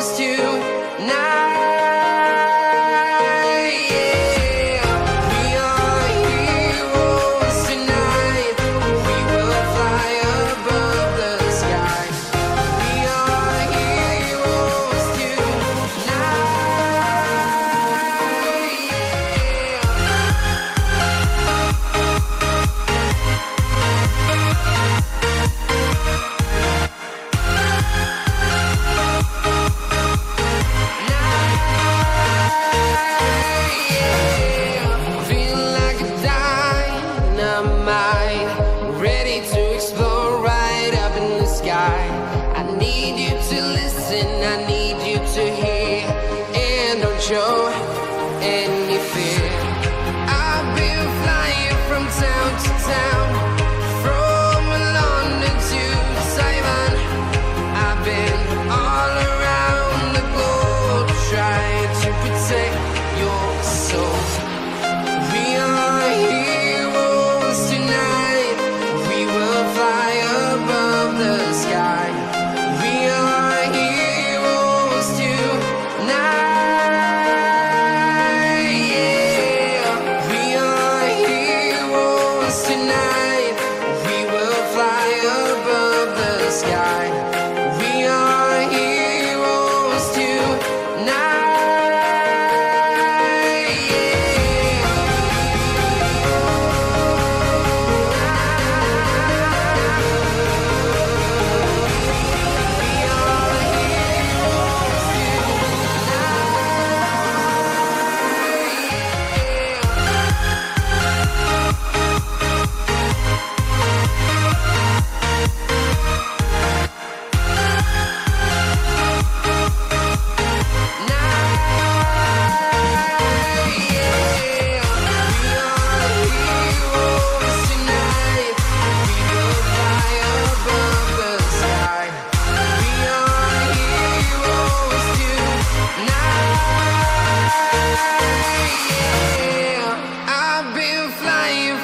supposed to now.